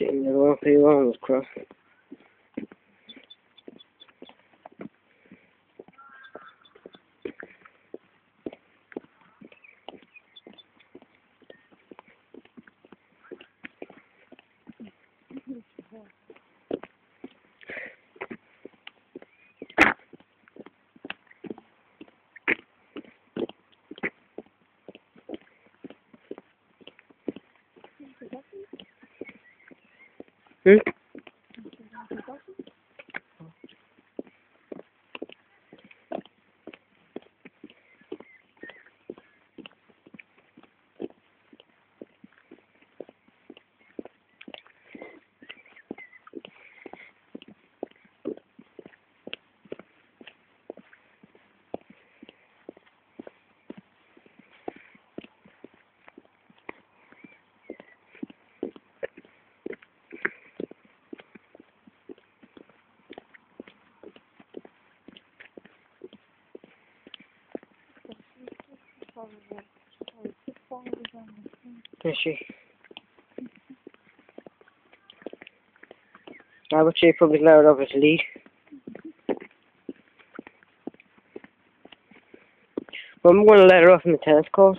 Getting the wrong people on this cross. Hmm? Is she? I would say probably his lead. But I'm going to let her off in the tennis court.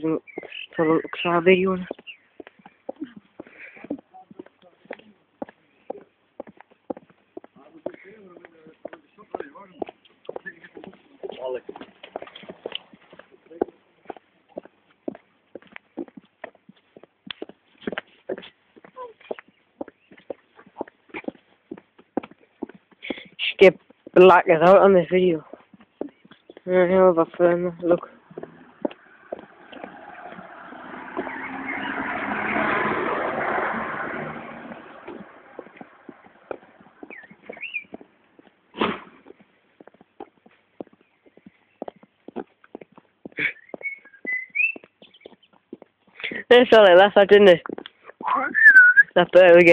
don't, so I don't look at our video. on get black out on this video. Uh, here have a firm look. It felt like that, that didn't it? That there we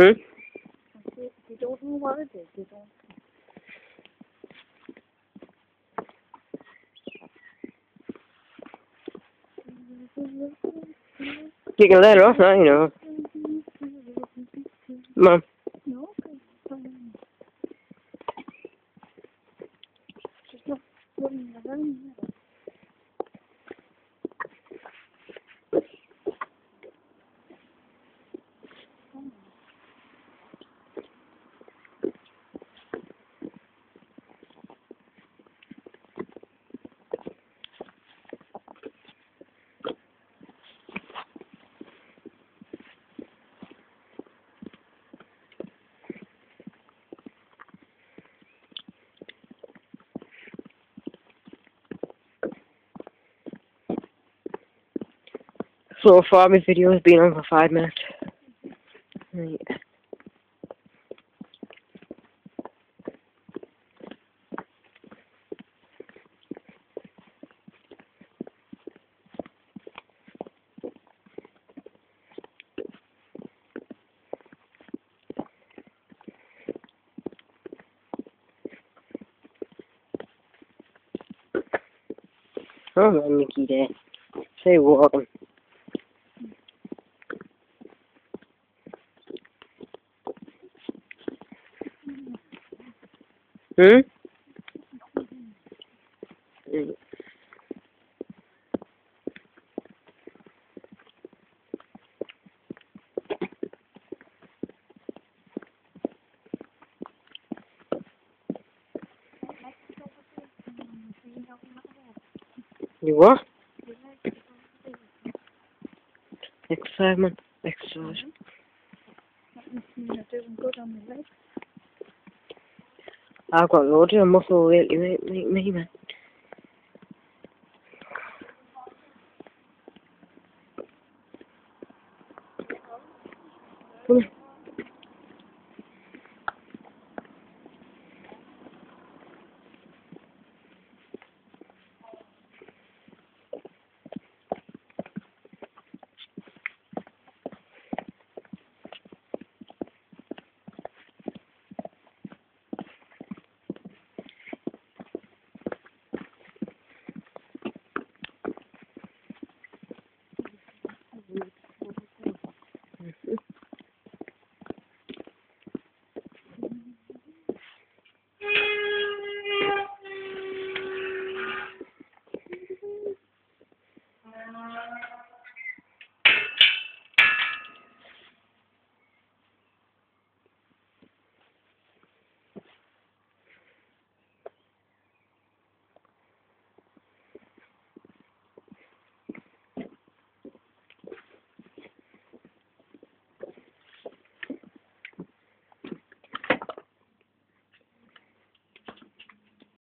Ừ? Thì chỗ không có cái gì chỗ. Chicken leg off, you know. Mom. No. So far, my video has been on for five minutes. Right. Oh, Mickey there. Say welcome. Hmm? Mm. You what? Exercise, man. Of muscle lately, mate, mate, me, man. Come.